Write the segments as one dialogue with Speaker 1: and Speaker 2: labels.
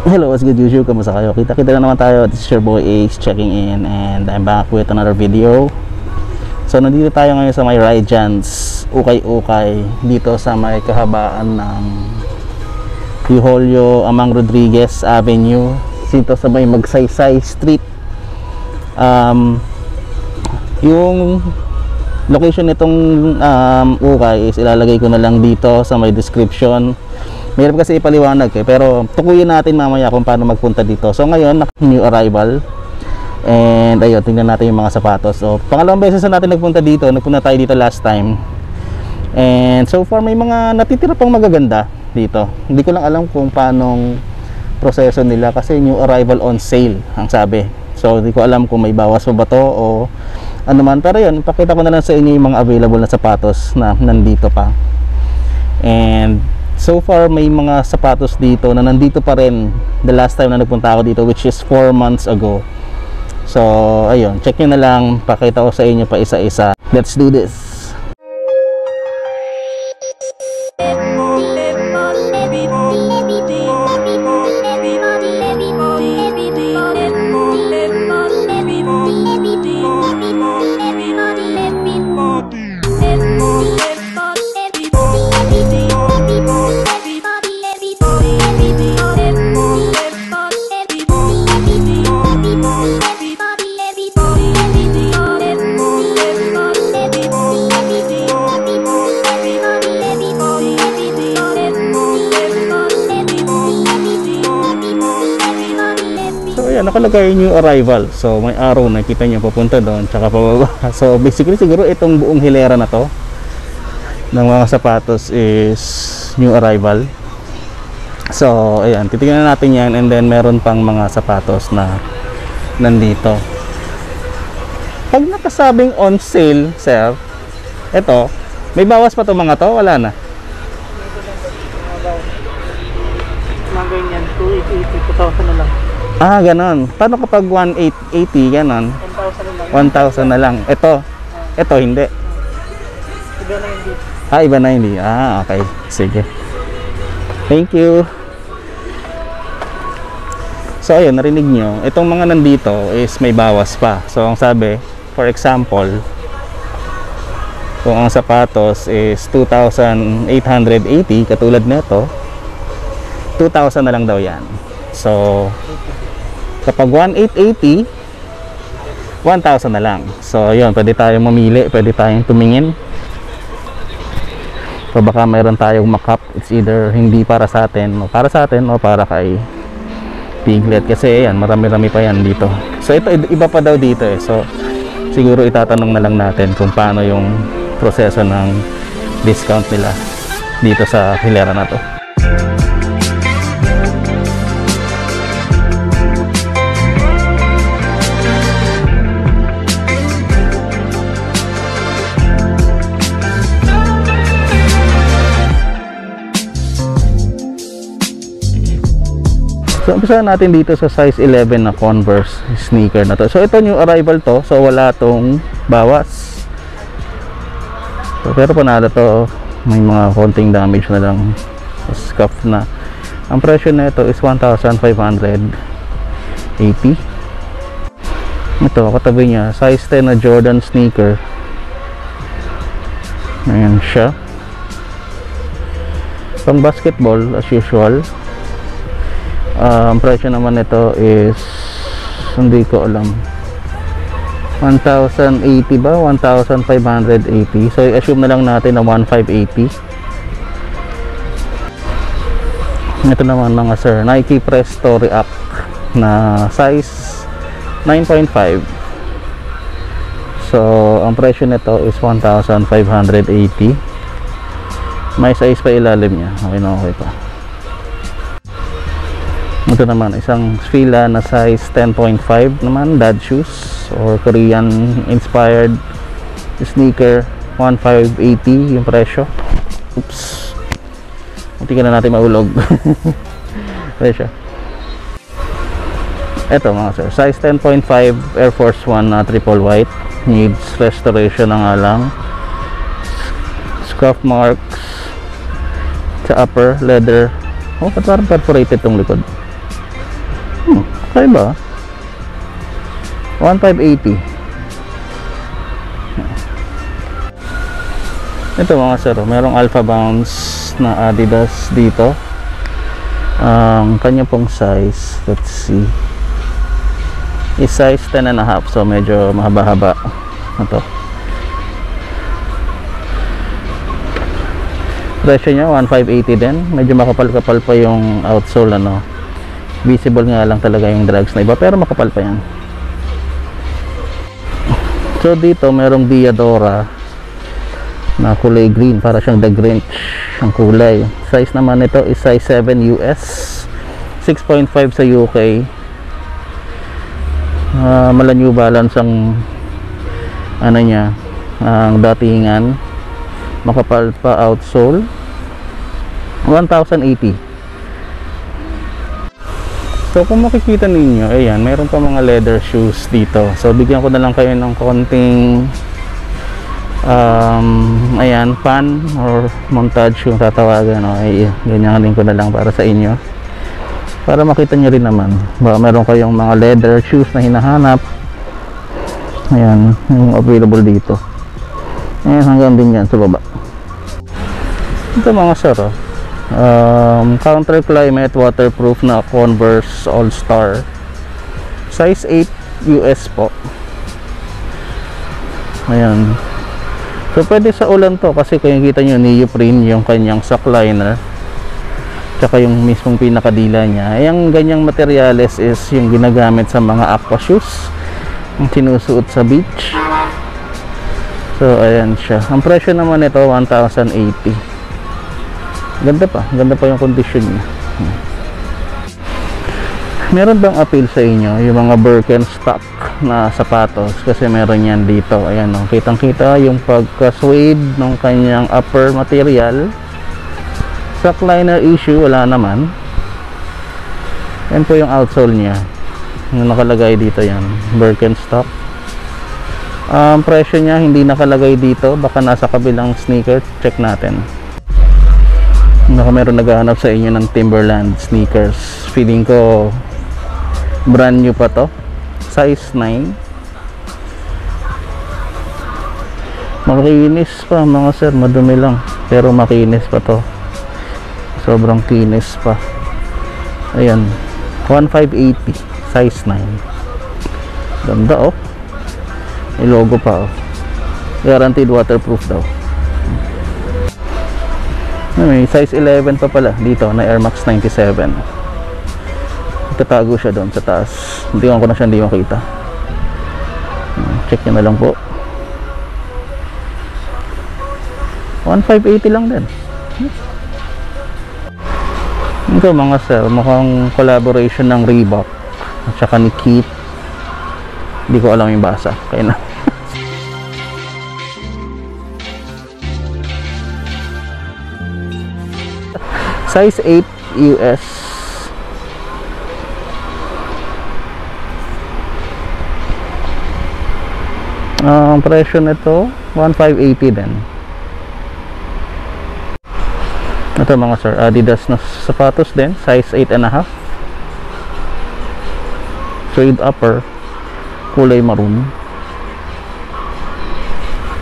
Speaker 1: Hello, what's good YouTube? Kamusta kayo? Kita-kita na naman tayo. This is your boy Ace checking in and I'm back with another video. So, nandito tayo ngayon sa may Rydjans, ukay-ukay, dito sa may kahabaan ng Yuholio Amang Rodriguez Avenue, dito sa may Magsaysay Street. Um, yung location nitong um, ukay is ilalagay ko na lang dito sa may description Mahirap kasi ipaliwanag eh. Pero tukuyin natin mamaya kung paano magpunta dito. So ngayon, new arrival. And ayun, tingnan natin yung mga sapatos. So pangalawang beses na natin nagpunta dito. Nagpunta tayo dito last time. And so far may mga natitira pang magaganda dito. Hindi ko lang alam kung paanong proseso nila kasi new arrival on sale ang sabi. So hindi ko alam kung may bawas pa ba to o ano man. Pero yun, pakita ko na lang sa inyo yung mga available na sapatos na nandito pa. And so far may mga sapatos dito na nandito pa rin the last time na nagpunta ako dito which is 4 months ago. So ayun check nyo na lang. Pakita ko sa inyo pa isa-isa. Let's do this Nakalagay new arrival. So, may arrow na kita nyo papunta doon, tsaka pababa. So, basically, siguro itong buong hilera na to ng mga sapatos is new arrival. So, ayan, titingnan natin yan and then meron pang mga sapatos na nandito. Pag nakasabing on sale, sir, ito, may bawas pa to mga to? Wala na.
Speaker 2: Mga ganyan, 280, 2,000 na lang.
Speaker 1: Ah, ganon. Paano kapag 1880, ganon?
Speaker 2: 1,000 na lang.
Speaker 1: 1,000 na lang. Ito, ito hindi.
Speaker 2: Iba na dito.
Speaker 1: Ah, iba na hindi. Ah, okay. Sige. Thank you. So, ayun, narinig nyo. Itong mga nandito is may bawas pa. So, ang sabi, for example, kung ang sapatos is 2,880, katulad nito, 2,000 na lang daw yan. So, kapag 1,880, 1,000 na lang. So, yun, pwede tayong mamili, pwede tayong tumingin. So, baka mayroon tayong makap. It's either hindi para sa atin, o para sa atin, o para kay piglet. Kasi, yan, marami-rami pa yan dito. So, ito, iba pa daw dito eh. So, siguro itatanong na lang natin kung paano yung proseso ng discount nila dito sa hilera na to. So, umpisa natin dito sa size 11 na Converse sneaker na to. So, ito new arrival to. So, wala tong bawas. So, pero panalo to, may mga konting damage na lang. Scuff na. Ang presyo na ito is 1,580. Ito, katabi niya, size 10 na Jordan sneaker. Ayan siya. Pang basketball, as usual uh, ang presyo naman nito is hindi ko alam. 1,080 ba? 1,580 so i-assume na lang natin na 1,580 ito naman mga sir Nike Presto React na size 9.5 so ang presyo nito is 1,580 may size pa ilalim niya. Okay na okay pa ito naman isang Fila na size 10.5 naman dad shoes or Korean inspired sneaker 1580 yung presyo. Oops. Hindi ka na natin maulog. Presyo. Eto mga sir size 10.5 Air Force 1 na triple white. Needs restoration na nga lang. Scuff marks. Sa upper leather. Oh parang perforated tong likod Hmm, kaya ba? 1580. Ito mga sir, merong Alpha Bounce na Adidas dito. Ang kanya pong size, let's see. Is size 10 and a half, so medyo mahaba-haba. Ito. Presyo niya 1580 din. Medyo makapal-kapal pa yung outsole ano. Visible nga lang talaga yung drags na iba pero makapal pa yan. So dito merong Diadora na kulay green para siyang the Grinch ang kulay. Size naman nito is size 7 US 6.5 sa UK. Uh, mala New Balance ang ano niya ang datingan makapal pa outsole 1080 so kung makikita ninyo ayan meron pa mga leather shoes dito. So bigyan ko na lang kayo ng konting um, ayan pan or montage yung tatawagan o ay ganyan din ko na lang para sa inyo. Para makita nyo rin naman. Baka meron kayong mga leather shoes na hinahanap. Ayan yung available dito. Ayan hanggang din yan sa baba. Ito mga sir oh. Um, counter climate waterproof na converse all star size 8 US po. Ayan. So pwede sa ulan to kasi kung kita nyo neoprene yung kanyang sock liner tsaka yung mismong pinakadila niya. Yung ganyang materyales is yung ginagamit sa mga aqua shoes. Yung sinusuot sa beach. So ayan siya. Ang presyo naman nito 1,080 ganda pa. Ganda pa yung condition niya. Hmm. meron bang appeal sa inyo yung mga Birkenstock na sapatos? Kasi meron yan dito. Ayan o kitang kita yung pagka suede ng kanyang upper material. Sock liner issue wala naman. Yan po yung outsole niya. Yung nakalagay dito yan Birkenstock. Ang presyo niya hindi nakalagay dito. Baka nasa kabilang sneaker. Check natin baka meron naghahanap sa inyo ng Timberland sneakers. Feeling ko brand new pa to. Size 9 makinis pa mga sir. Madumi lang. Pero makinis pa to. Sobrang kinis pa. Ayan. 1580 size 9 ganda oh. May logo pa oh. Guaranteed waterproof daw may size 11 pa pala dito na Air Max 97 tatago siya doon sa taas. Hindi ko na siya hindi makita. Check nyo na lang po. 1580 lang din. Ito mga sir mukhang collaboration ng Reebok at saka ni Keith. Hindi ko alam yung basa. Kaya na size 8 US ang presyo nito 1580 din. Ito mga sir Adidas na sapatos din size 8 and a half. Suede upper kulay maroon.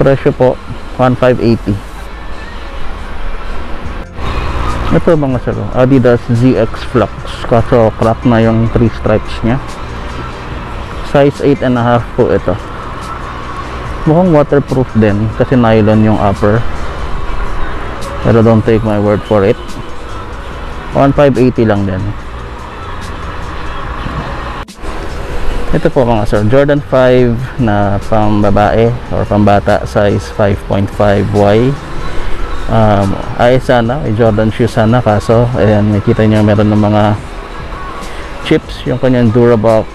Speaker 1: Presyo po 1580 ito mga sir Adidas ZX Flux. Kaso crop na yung 3 stripes nya size 8 and a half po ito. Mukhang waterproof din kasi nylon yung upper. Pero don't take my word for it. 1580 lang din. Ito po mga sir Jordan 5 na pambabae or pambata size 5.5Y um, ay sana may Jordan shoes sana kaso ayan nakita nyo meron ng mga chips. Yung kanyang Durabox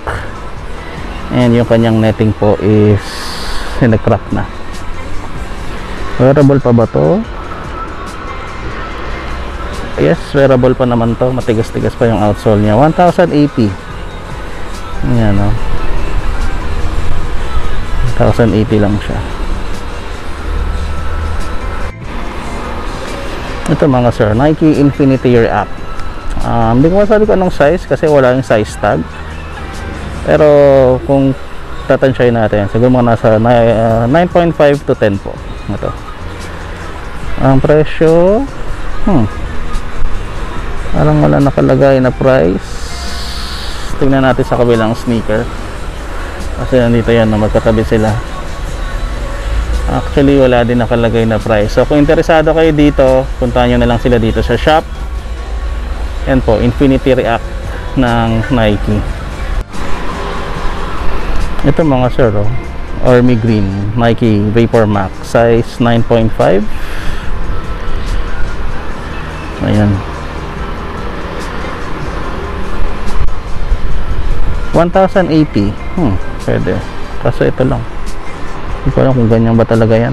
Speaker 1: and yung kanyang netting po is sinacrack na. Wearable pa ba to? Yes wearable pa naman to. Matigas-tigas pa yung outsole niya. 1080 yan o 1080 lang siya ito mga sir Nike Infinity React Um, hindi ko masabi kung anong size kasi wala yung size tag. Pero kung tatansyahin natin, siguro mga nasa ni- ah, 9.5 to 10 po. Ito. Ang presyo, hmm, parang wala nakalagay na price. Tingnan natin sa kabilang sneaker. Kasi nandito yan, no, magkatabi sila. Actually, wala din nakalagay na price. So, kung interesado kayo dito, puntahan nyo na lang sila dito sa shop. Yan po, Infinity React ng Nike. Ito mga sir, oh, Army Green, Nike Vapor Max, size 9.5. Ayan. 1,080. Hmm, pwede. Kaso ito lang. Hindi ko alam kung ganyan ba talaga yan.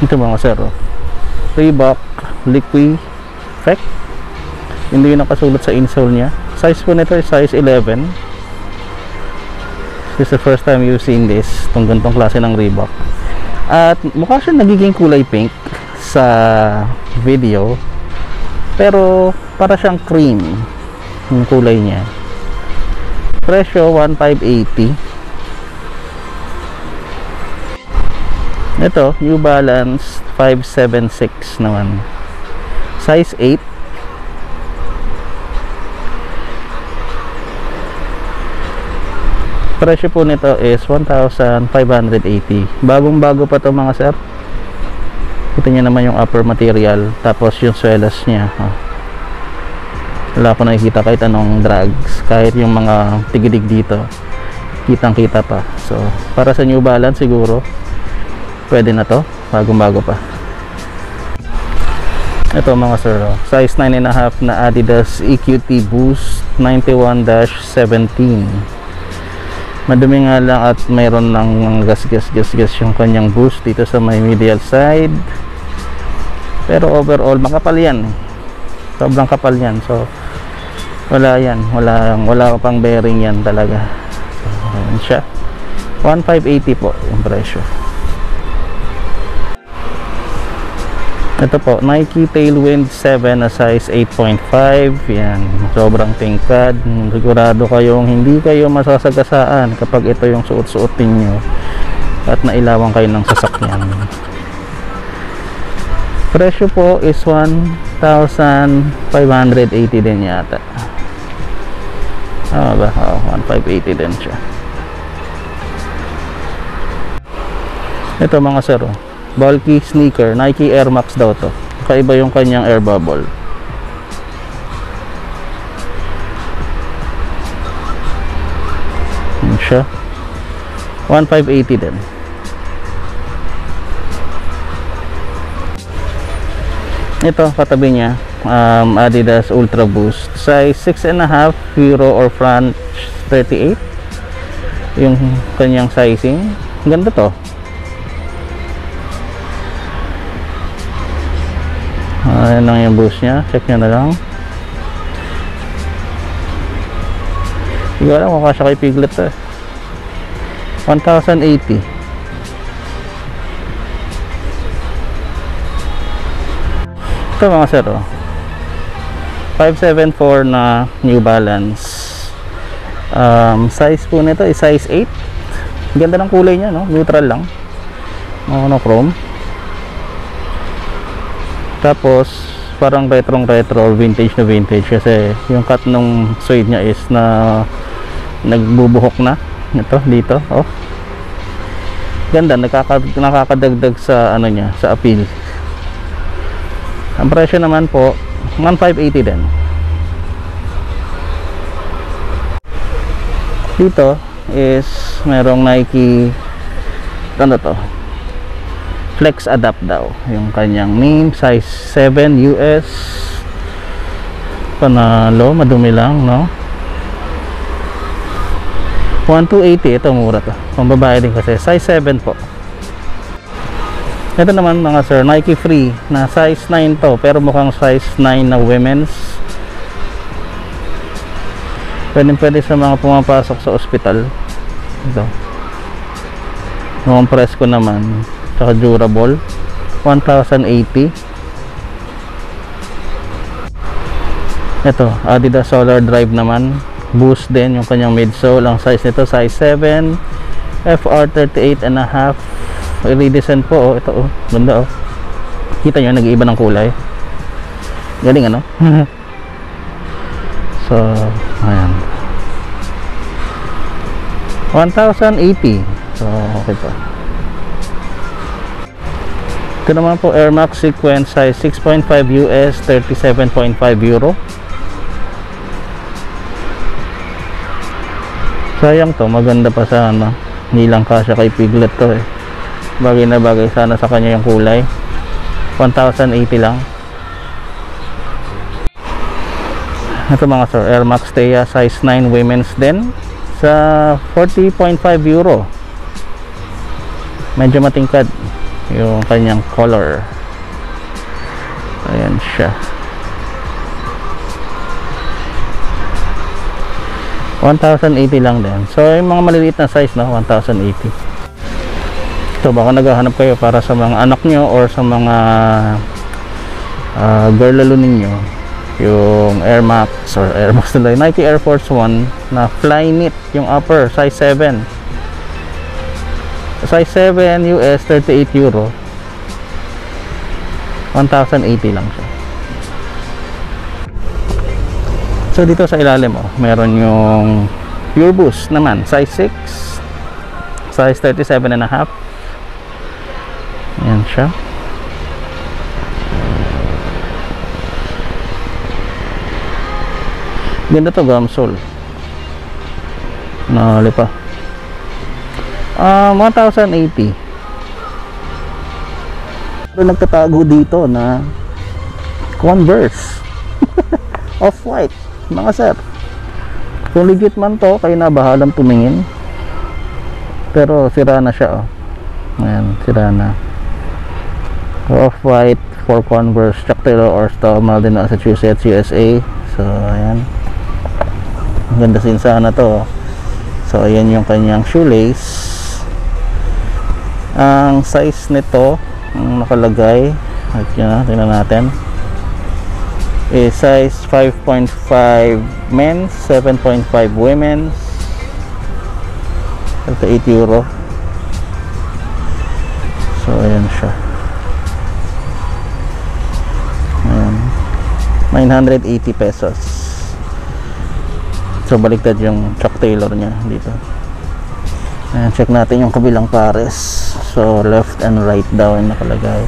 Speaker 1: Ito mga sir, oh. Reebok Liqui Effect. Hindi yung nakasulat sa insole niya. Size po nito is size 11. This is the first time you've seen this. Itong gantong klase ng Reebok. At mukha siya nagiging kulay pink sa video. Pero para siyang cream yung kulay niya. Presyo 1,580. Ito, New Balance 576 naman. Size 8. Presyo po nito is 1,580. Bagong bago pa to mga sir. Kita niyo naman yung upper material tapos yung swelas niya. Oh. Wala ko nakikita kahit anong drags, kahit yung mga tigidig dito. Kitang kita pa. So, para sa New Balance siguro pwede na to. Bagong bago pa. Ito mga sir, oh. size 9.5 na Adidas EQT Boost 91-17 madumi nga lang at mayroon ng gas gas gas gas yung kanyang boost dito sa may medial side pero overall makapal yan sobrang kapal yan so wala yan. Wala, wala pang bearing yan talaga. Ayan siya. 1580 po yung presyo. Ito po Nike Tailwind 7 na size 8.5 yan sobrang tingkad sigurado kayong hindi kayo masasagasaan kapag ito yung suot-suot ninyo at nailawan kayo ng sasakyan. Presyo po is 1,580 din yata tama ba? Oh, 1,580 din siya. Ito mga sir oh. Bulky sneaker Nike Air Max daw to. Kaiba yung kanyang air bubble. Yun siya. 1580 din. Ito katabi niya um, Adidas Ultra Boost. Size 6.5 Euro or French 38 yung kanyang sizing. Ganda to. Ayan lang yung boost nya check nyo na lang. Hindi ko alam kung kasya kay Piglet to eh. 1080 ito mga sir oh. 574 na New Balance. Um, size po nito is size 8 ganda ng kulay nya no? Neutral lang. Monochrome tapos parang retrong retro vintage na vintage. Kasi yung cut nung suede niya is na nagbubuhok na. Ito dito oh. Ganda nakaka, nakakadagdag sa ano niya sa appeal. Ang presyo naman po 1580 din. Dito is merong Nike ano to? Flex adapt daw. Yung kanyang name size 7 US panalo madumi lang no? 1280 ito mura to. Pang babae din kasi. Size 7 po ito naman mga sir Nike Free na size 9 to pero mukhang size 9 na women's. Pwede pwede sa mga pumapasok sa ospital. Ito. Yung press ko naman. Tsaka durable. 1080 ito Adidas Solar Drive naman. Boost din yung kanyang midsole. Ang size nito size 7 FR38 and a half redesign po oh. ito oh. Ganda oh. Kita nyo nag-iiba ng kulay. Galing ano? So ayan. 1080 so okay po. Ito naman po Air Max Sequence size 6.5 US 37.5 Euro. Sayang to maganda pa sa ano hindi lang kasya kay Piglet to eh bagay na bagay. Sana sa kanya yung kulay. 1080 lang. Ito mga sir Air Max Thea size 9 women's din sa 40.5 euro. Medyo matingkad yung kanyang color. Ayan siya. 1080 lang din. So yung mga maliliit na size no? 1080 ito baka naghahanap kayo para sa mga anak nyo or sa mga uh, girl lalo ninyo. Yung Air Max or Air Max nila Nike Air Force 1 na Flyknit yung upper size 7 size 7 US 38 euro. 1080 lang siya. So dito sa ilalim oh, meron yung Pure Boost naman size 6 size 37 and a half siya ganda to gamsol nakali pa Ah, 1080. Pero nagtatago dito na Converse. Off-white, mga sir. Kung legit man to, kayo na bahalang tumingin. Pero sira na siya, oh. Ayan, sira na. Off-white for Converse, Chuck Taylor or Stoma din Massachusetts, USA. So, ayan. Ang ganda sin sana to. oh. So, ayan yung kanyang shoelace ang size nito ang nakalagay at yun tingnan natin is size 5.5 men's 7.5 women's 38 euro so ayan siya 980 pesos so baliktad yung Chuck Taylor nya dito Ayan, check natin yung kabilang pares. So, left and right daw yung nakalagay.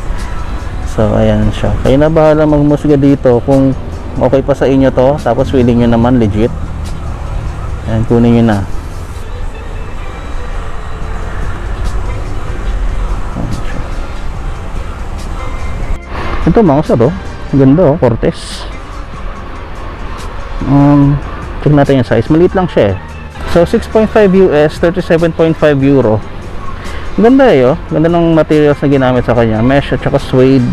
Speaker 1: So, ayan siya. Kayo na bahala magmusga dito kung okay pa sa inyo to. Tapos, feeling nyo naman legit. Ayan, kunin nyo na. Ito mga sir, oh. Ganda, oh. Cortez. Um, check natin yung size. Maliit lang siya eh. So 6.5 US, 37.5 euro. Ganda eh, oh. Ganda ng materials na ginamit sa kanya. Mesh at saka suede.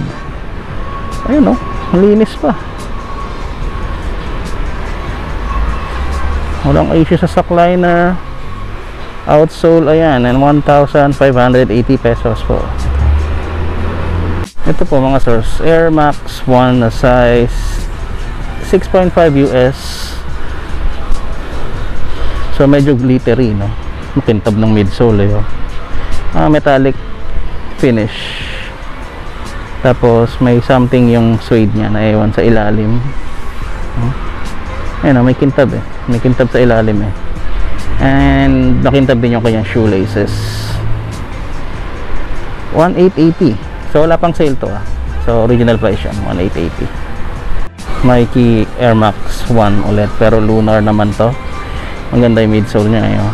Speaker 1: Ayun, oh. Malinis pa. Walang issue sa sock liner. Outsole, ayan. And 1,580 pesos po. Ito po mga source. Air Max 1 na size 6.5 US. So medyo glittery no. Makintab ng midsole eh. Oh. Ah, metallic finish. Tapos may something yung suede niya na ewan sa ilalim. Oh. Ayun oh, may kintab eh. May kintab sa ilalim eh. And nakintab din yung kanyang shoelaces. 1880. So wala pang sale to ah. So original price yan, 1880. Nike Air Max 1 ulit pero lunar naman to maganda yung midsole niya eh, oh.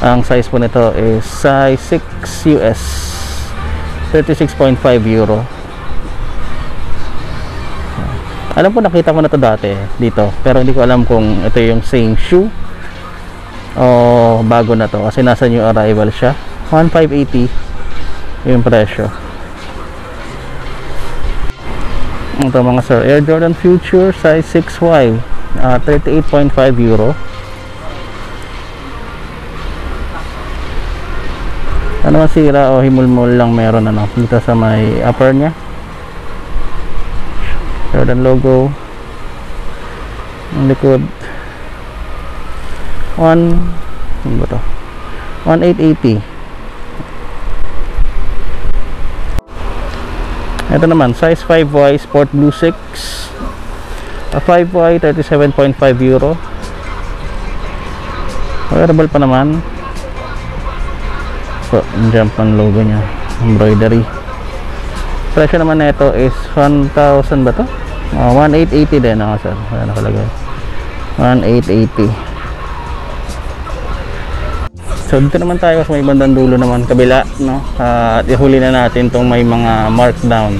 Speaker 1: ang size po nito is size 6 US 36.5 euro alam ko nakita ko na to dati dito pero hindi ko alam kung ito yung same shoe o bago na to kasi nasa new arrival siya 1580 yung presyo. Ito mga sir. Air Jordan Future size 6Y uh, 38.5 euro. Ano masira o himulmul lang meron ano dito sa may upper nya Jordan logo. Ang likod. 1 ano ba to? 1880 ito naman size 5Y sport blue 6 a 5Y 37.5 euro. Wearable pa naman. So jump ang logo nya embroidery. Presyo naman nito is 1,000 ba to? Uh, 1,880 din ako sir. Wala nakalagay 1,880 So dito naman tayo sa may bandang dulo naman kabila no. Ah, at ihuli na natin tong may mga markdown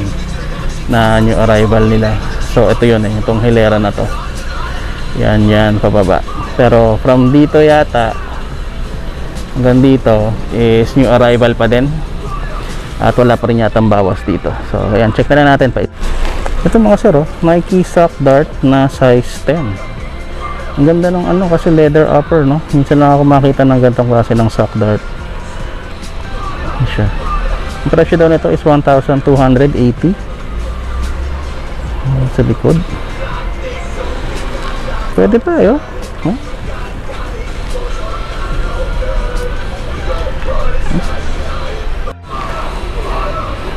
Speaker 1: na new arrival nila. So ito 'yon eh, itong hilera na to. Yan yan pababa. Pero from dito yata hanggang dito is new arrival pa din. At wala pa rin yata bawas dito. So ayan, check na natin pa. Ito mga sir, oh, Nike Sock Dart na size 10. Ang ganda ng ano kasi leather upper no. Minsan lang ako makita ng ganitong klase ng sock dart. Ano siya. Ang presyo daw nito is 1,280. Ayan Sa likod. Pwede pa eh, oh. Huh?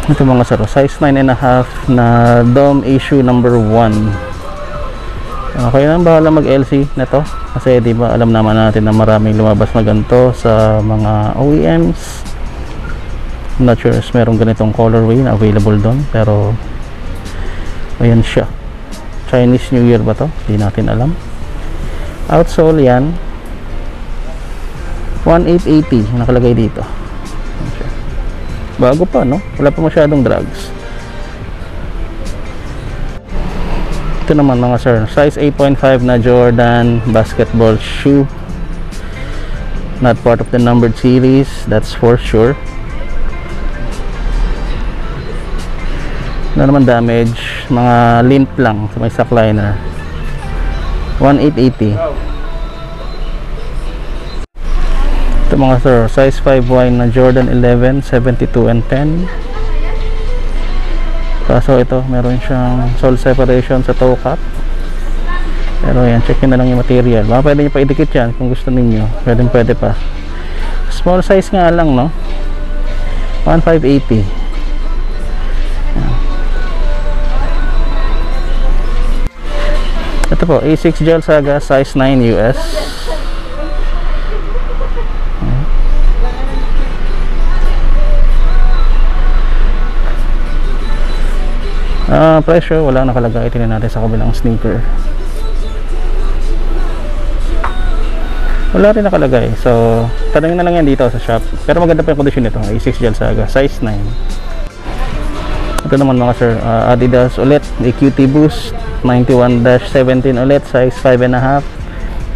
Speaker 1: Ito mga saro, size 9 and a half na dome issue number 1 Okay lang bahala mag LC na to. Kasi di ba alam naman natin na maraming lumabas na ganito sa mga OEMs I'm not sure if merong ganitong colorway na available doon pero ayan siya. Chinese New Year ba to? di natin alam. Outsole yan. 1880 nakalagay dito. Bago pa no? wala pa masyadong drugs ito naman mga sir. Size 8.5 na Jordan basketball shoe. Not part of the numbered series that's for sure. Na naman damage? Mga lint lang sa may sack liner. 1880 ito mga sir. Size 5Y na Jordan 11 72 and 10 kaso ito meron siyang sole separation sa toe cap. Pero yan check na lang yung material. Baka pwede nyo pa idikit yan kung gusto ninyo. Pwede pwede pa. Small size nga lang no? 1580 ito po A6 gel saga size 9 US Ah, presyo wala nakalagay tingnan natin sa kabilang sneaker. Wala rin nakalagay. So, tanongin na lang yan dito sa shop. Pero maganda pa yung condition nito. A6 Gel Saga, size 9. Ito naman mga sir, ah, Adidas ulit, AQT Boost 91-17 ulit, size 5.5.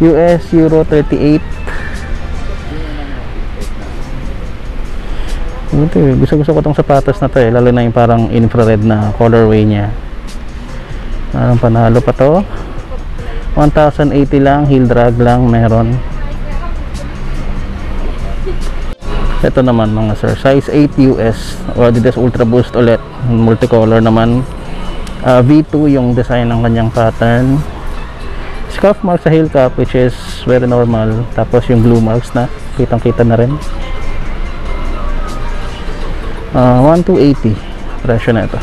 Speaker 1: US Euro 38 Buti, gusto gusto ko tong sapatos na to eh lalo na yung parang infrared na colorway niya. Parang panalo pa to. 1080 lang heel drag lang meron. Ito naman mga sir size 8 US o Adidas Ultra Boost ulit. Multicolor naman. Uh, V2 yung design ng kanyang pattern. Scuff mark sa heel cap which is very normal. Tapos yung blue marks na kitang kita na rin uh, 1280 presyo na ito.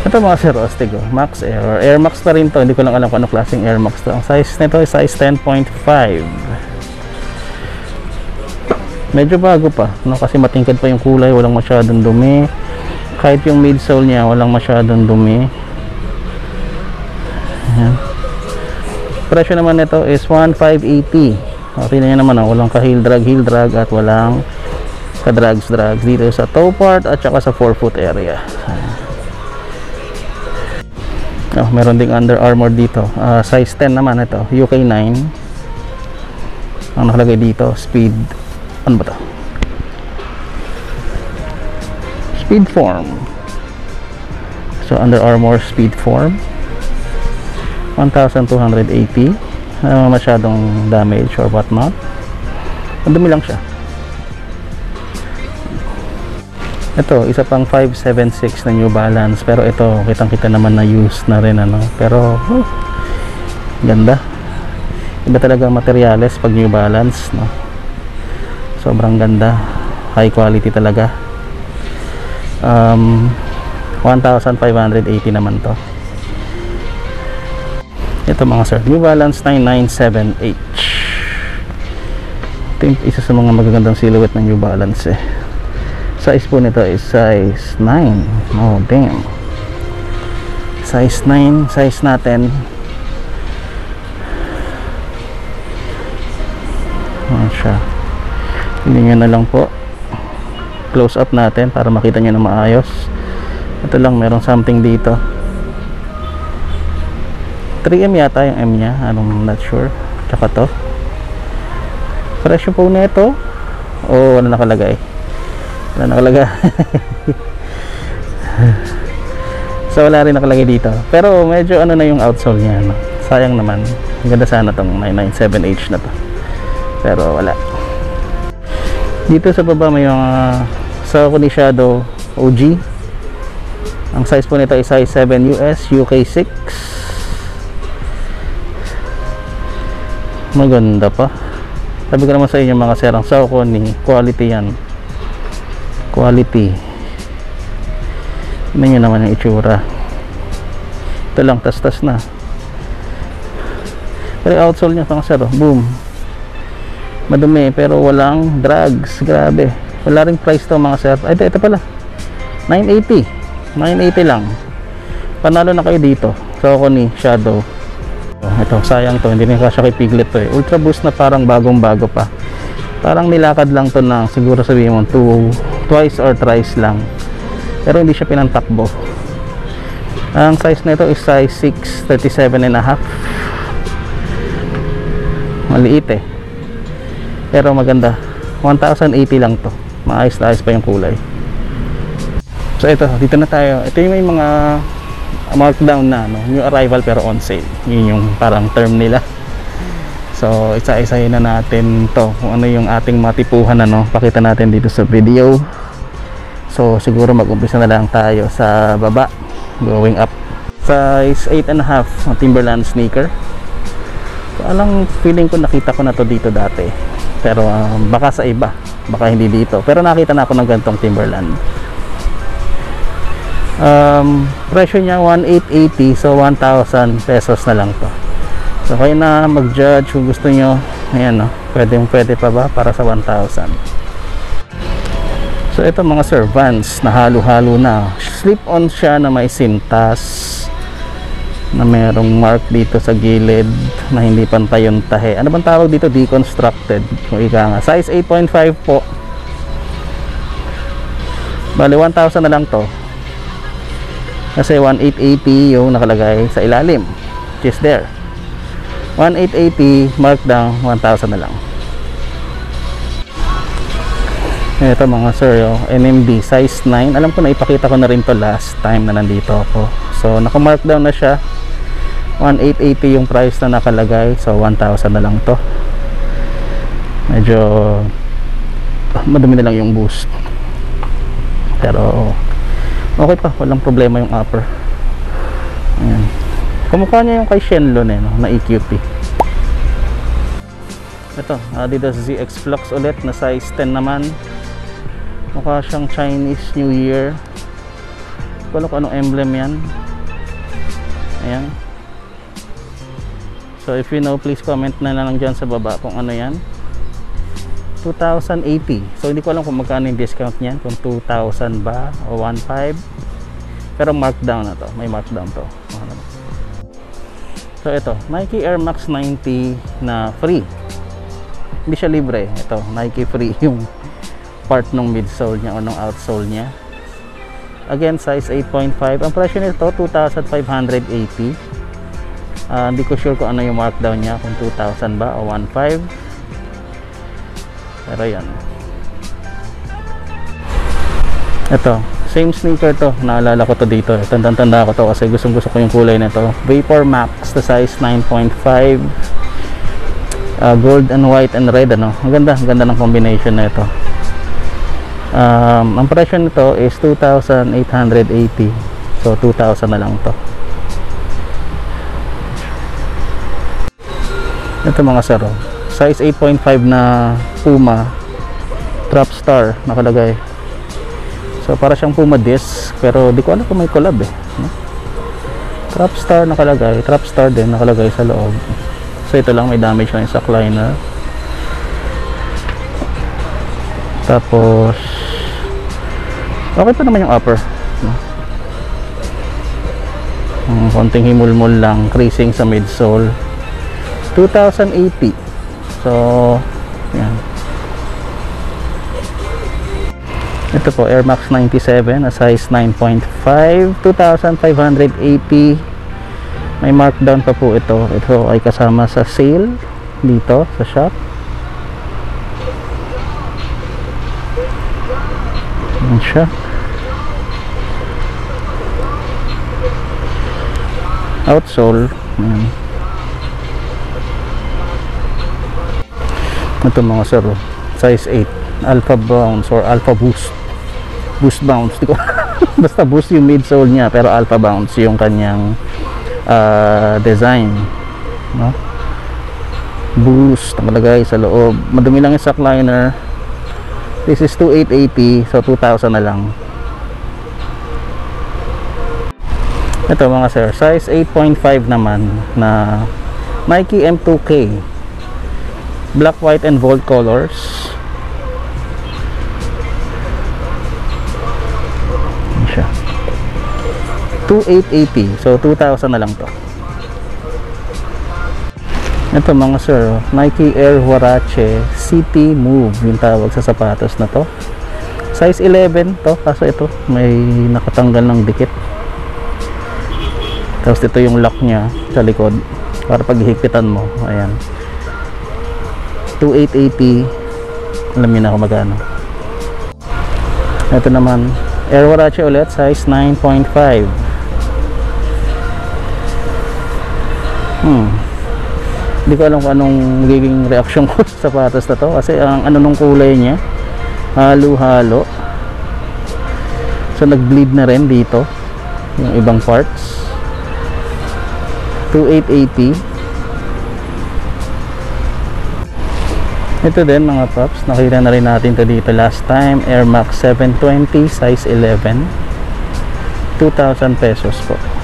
Speaker 1: Ito mga sir Ostigo Max Air. Air Max na rin to. Hindi ko lang alam kung ano klaseng Air Max to. Ang size nito is size 10.5 medyo bago pa no? kasi matingkad pa yung kulay walang masyadong dumi. Kahit yung midsole niya walang masyadong dumi. Ayan. presyo naman nito is 1580 o, tingnan nyo naman oh, walang ka heel drag heel drag at walang ka drags drags dito sa toe part at saka sa forefoot area. Oh, meron ding under armor dito. Uh, size 10 naman ito. UK 9 ang nakalagay dito speed ano ba to? Speed form. So under armor speed form. 1280 uh, masyadong damage or what not ang dumi lang siya ito isa pang 576 na New Balance. Pero ito kitang kita naman na used na rin ano? Pero oh, ganda. Iba talaga materyales pag New Balance no? Sobrang ganda. High quality talaga. Um, 1,580 naman to. Ito mga sir. New Balance 997H ito yung isa sa mga magagandang silhouette ng New Balance eh size po nito is size 9 oh damn. Size 9 size natin. Ano siya? Hindi nyo na lang po. Close up natin para makita nyo na maayos. Ito lang meron something dito. 3M yata yung M nya anong not sure. Tsaka to. Presyo po nito? O ano nakalagay wala nakalagay. So wala rin nakalagay dito. Pero medyo ano na yung outsole nya no? sayang naman. Ganda sana tong 997H na to. Pero wala. Dito sa baba may mga sa Shadow OG ang size po nito ay size 7 US UK 6 maganda pa. Sabi ko naman sa inyo mga serang Saucony quality yan quality. Tignan naman yung itsura. Ito lang tas tas na. Pero outsole nya mga sir boom. Madumi pero walang drags grabe. Wala ring price to mga sir. Ito, ito pala. 980 980 lang. Panalo na kayo dito so ako ni shadow. Ito sayang to. Hindi na kasya kay piglet to eh. Ultra boost na parang bagong bago pa. Parang nilakad lang to na siguro sabihin mo two, twice or thrice lang. Pero hindi siya pinantakbo. Ang size nito is size 6 37 and a half. Maliit eh. Pero maganda. 1080 lang to. Maayos na ayos pa yung kulay. So ito dito na tayo. Ito yung may mga markdown na no? new arrival pero on sale. Yun yung parang term nila. So isa-isahin na natin to kung ano yung ating matipuhan ano. Pakita natin dito sa video so siguro mag-umpisa na lang tayo sa baba. Going up. Size 8 and a half Timberland sneaker. So, alang feeling ko nakita ko na to dito dati. Pero um, baka sa iba. Baka hindi dito. Pero nakita na ako ng gantong Timberland. Um, presyo niya 1880 so 1,000 pesos na lang to. So kayo na mag judge kung gusto nyo. Ayan no? Pwede pwede pa ba para sa 1,000 so ito mga sir Vans na halo halo na. Slip on siya na may sintas na merong mark dito sa gilid na hindi pantay yung tahe. Ano bang tawag dito? Deconstructed. Kung ika nga. Size 8.5 po. Bali 1,000 na lang to. Kasi 1880 yung nakalagay sa ilalim. Which is there. 1880 mark down 1000 na lang ito mga sir yung NMD size 9 alam ko na ipakita ko na rin to last time na nandito ako. So naka mark down na siya 1880 yung price na nakalagay. So 1000 na lang to. Medyo madumi na lang yung boost. Pero okay pa. Walang problema yung upper. Ayan. Kumukha niya yung kay Shenlong eh no? na EQP ito Adidas ZX Flux ulit na size 10 naman mukha siyang Chinese New Year. Wala ko anong emblem yan. Ayan. So if you know please comment na lang dyan sa baba kung ano yan. 2,080 so hindi ko alam kung magkano yung discount niyan kung 2,000 ba o 1,500 pero markdown na to. May markdown to. So ito. Nike Air Max 90 na free. Hindi siya libre. Ito Nike free yung part ng midsole niya o ng outsole niya. Again size 8.5 ang presyo nito 2,580 uh, hindi ko sure kung ano yung markdown niya kung 2,000 ba o 1,500 pero yan. Ito same sneaker to. Naalala ko to dito. Tandang tanda ko to kasi gustong gusto ko yung kulay nito. Vapor Max the size 9.5 uh, gold and white and red ano? Ang ganda ang ganda ng combination na ito Um, ang presyo nito is 2,880. So 2,000 na lang to. Ito mga sir, oh. size 8.5 na Puma Trap Star nakalagay. So para siyang Puma disc pero di ko alam kung may collab eh. No? Trap Star nakalagay, Trap Star din nakalagay sa loob. So ito lang may damage lang yung shock liner. Tapos okay pa naman yung upper. No? Konting himulmul lang, creasing sa midsole. 2080. So, yan. Ito po, Air Max 97 na size 9.5, 2,580. May markdown pa po ito. Ito ay kasama sa sale dito sa shop. Yan siya. Outsole. Yan. Ito mga sir, oh. size 8, alpha bounce or alpha boost. Boost bounce, di ko. Basta boost yung midsole niya, pero alpha bounce yung kanyang ah, design. No? Boost, nakalagay sa loob. Madumi lang yung shock liner. This is 2880, so 2,000 na lang. Ito mga sir, size 8.5 naman na Nike M2K black, white, and gold colors. Yan siya. 2880. So, 2,000 na lang to. Ito mga sir, Nike Air Huarache City Move yung tawag sa sapatos na to. Size 11 to, kaso ito may nakatanggal ng dikit. Tapos ito yung lock niya sa likod para pag hihigpitan mo, ayan. 2880 alam niyo na kung magkano. Ito naman. Air Warache ulit size 9.5 hmm. Hindi ko alam kung anong magiging reaction ko sa sapatos na to kasi ang ano nung kulay niya halo halo so nag bleed na rin dito yung ibang parts 2880 Ito din mga paps, nakita na rin natin to dito last time, Air Max 720 size 11. 2,000 pesos po.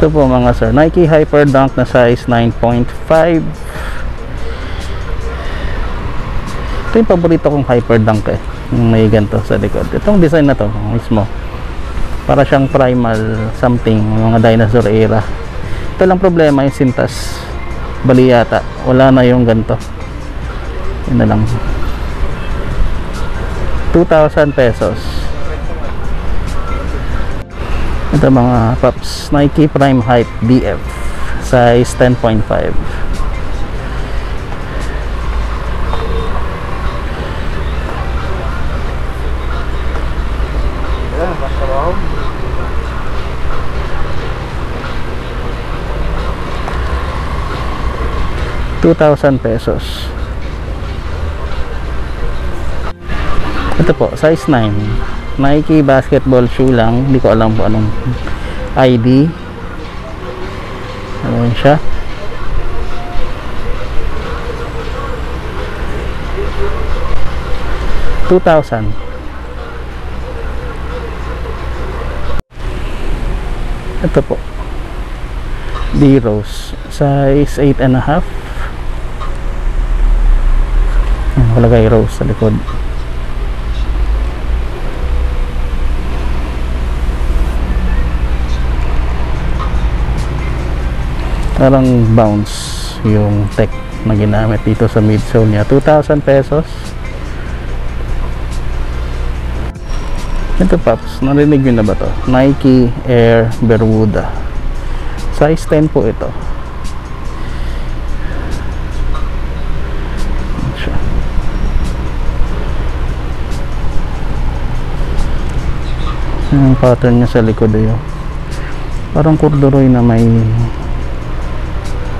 Speaker 1: Ito po mga sir, Nike Hyper Dunk na size 9.5 ito yung paborito kong hyper dunk eh. Yung may ganito sa likod. Itong design na to mismo. Para siyang primal something mga dinosaur era. Ito lang problema yung sintas. Bali yata. Wala na yung ganito. Yun na lang. 2,000 pesos ito mga paps Nike Prime Hype DF size 10.5
Speaker 2: Ayan, basta raw.
Speaker 1: Two thousand pesos. Ito po, size 9. Nike basketball shoe lang. Hindi ko alam po anong ID. Ano siya? Two thousand. Ito po. D-Rose. Size 8 and a half. Nakalagay rose sa likod. Parang bounce yung tech na ginamit dito sa midsole niya. 2,000 pesos. Ito Paps, narinig nyo na ba to? Nike Air Bermuda. Size 10 po ito. Yung pattern niya sa likod ay oh. parang corduroy na may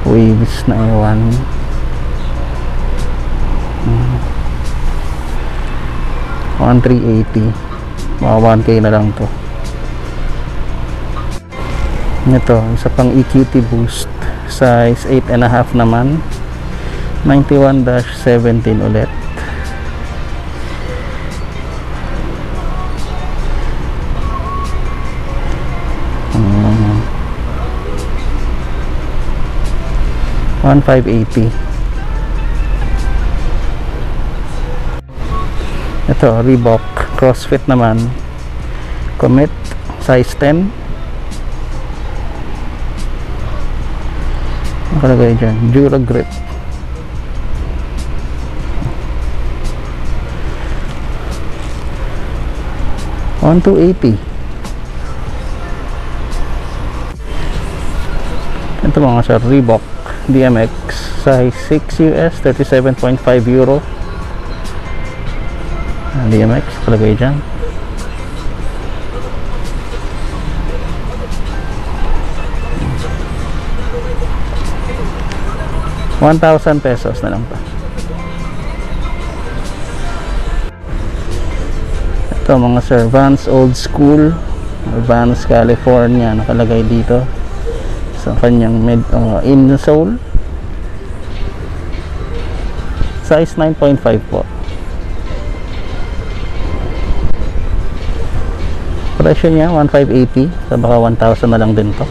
Speaker 1: waves na ewan Hmm. 1380 mga 1k na lang to. Ito isa pang EQT boost. Size 8.5 naman. 91-17 ulit 1580 ito Reebok CrossFit naman. Commit size 10 nakalagay dyan Dura Grip. One to eighty. Ito mga sir, Reebok DMX size 6 US 37.5 euro. Ah, DMX palagay dyan. One thousand pesos na lang pa. Ito mga sir, Vans Old School, Vans California, nakalagay dito sa kanyang med, uh, insole. Size 9.5 po. Presyo niya 1580, so baka 1,000 na lang din to.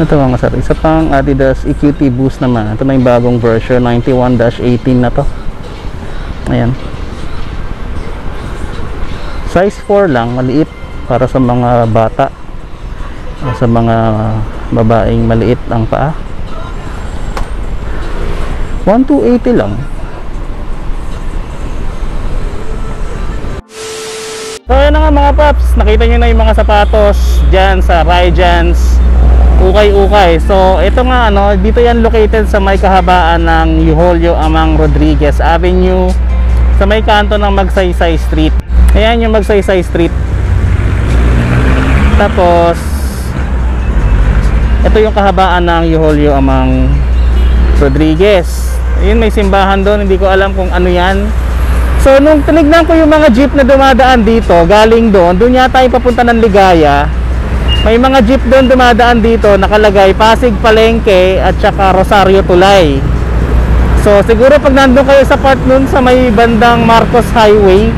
Speaker 1: Ito mga sir, isa pang Adidas EQT Boost naman. Ito na yung bagong version, 91-18 na to. Ayan. Size 4 lang, maliit para sa mga bata. Sa mga babaeng maliit ang paa. 1280 lang. So yun na nga mga paps, nakita nyo na yung mga sapatos dyan sa Ryjans ukay-ukay. So, ito nga ano, dito yan located sa may kahabaan ng Yuholio Amang Rodriguez Avenue sa may kanto ng Magsaysay Street. Ayan yung Magsaysay Street. Tapos ito yung kahabaan ng Yuholio Amang Rodriguez. Ayun, may simbahan doon. Hindi ko alam kung ano yan. So, nung tinignan ko yung mga jeep na dumadaan dito, galing doon, doon yata yung papunta ng Ligaya. May mga jeep doon dumadaan dito, nakalagay Pasig Palengke at saka Rosario Tulay. So siguro pag nandun kayo sa part nun sa may bandang Marcos Highway,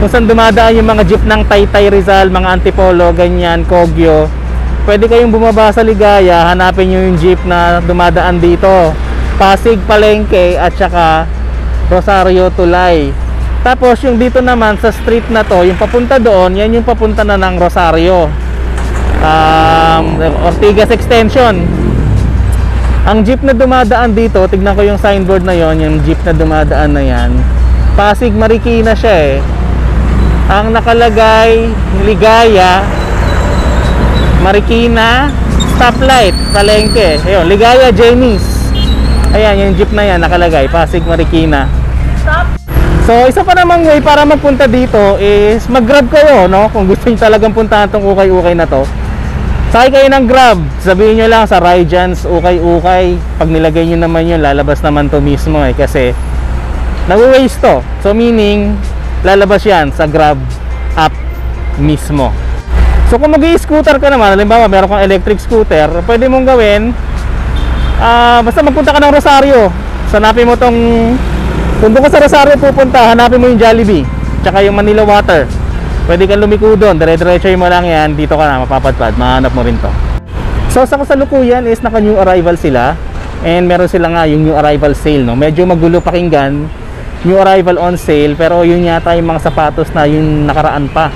Speaker 1: kung saan dumadaan yung mga jeep ng Taytay Rizal, mga Antipolo, ganyan, Kogyo, pwede kayong bumaba sa Ligaya, hanapin nyo yung jeep na dumadaan dito. Pasig Palengke at saka Rosario Tulay. Tapos yung dito naman sa street na to, yung papunta doon, yan yung papunta na ng Rosario um, Ortigas Extension ang jeep na dumadaan dito tignan ko yung signboard na yon yung jeep na dumadaan na yan Pasig Marikina siya eh ang nakalagay Ligaya Marikina stoplight Palengke ayun Ligaya Jenny's ayan yung jeep na yan nakalagay Pasig Marikina So, isa pa namang way para magpunta dito is mag-grab kayo, no? Kung gusto niyo talagang puntahan tong ukay-ukay na to. Sakay kayo ng grab. Sabihin nyo lang sa Ryjans, ukay-ukay. Pag nilagay nyo naman yun, lalabas naman to mismo eh. Kasi, nag-waste to. So, meaning, lalabas yan sa grab app mismo. So, kung mag-i-scooter ka naman, halimbawa, meron kang electric scooter, pwede mong gawin, ah basta magpunta ka ng Rosario. Sanapin mo tong kung doon ka sa Rosario pupunta, hanapin mo yung Jollibee Tsaka yung Manila Water Pwede kang lumiko doon, dire-diretso mo lang yan Dito ka na, mapapadpad, mahanap mo rin to So sa kasalukuyan is naka new arrival sila And meron sila nga yung new arrival sale no? Medyo magulo pakinggan New arrival on sale Pero yun yata yung mga sapatos na yung nakaraan pa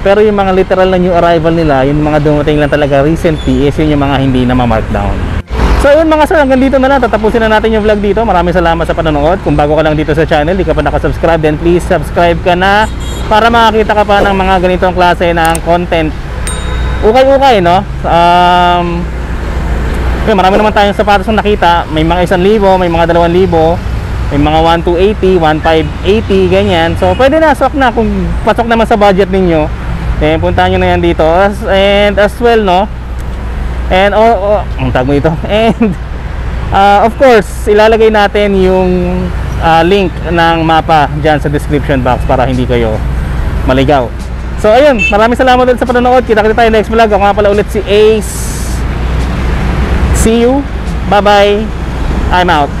Speaker 1: Pero yung mga literal na new arrival nila Yung mga dumating lang talaga recently Is yun yung mga hindi na ma-markdown So yun mga sir, hanggang dito na lang. Tatapusin na natin yung vlog dito. Maraming salamat sa panonood. Kung bago ka lang dito sa channel, di ka pa nakasubscribe, then please subscribe ka na para makakita ka pa ng mga ganitong klase ng content. Ukay-ukay, no? Um, okay, marami naman tayong sapatos na nakita. May mga 1,000, may mga 2,000. May mga 1280, 1580, ganyan. So, pwede na, swak na kung pasok naman sa budget ninyo. Then, puntahan nyo na yan dito. As, and as well, no? And, oh, oh ang tag mo ito. And, uh, of course, ilalagay natin yung uh, link ng mapa dyan sa description box para hindi kayo maligaw. So, ayun. Maraming salamat ulit sa panonood. Kita-kita tayo next vlog. Ako nga pala ulit si Ace. See you. Bye-bye. I'm out.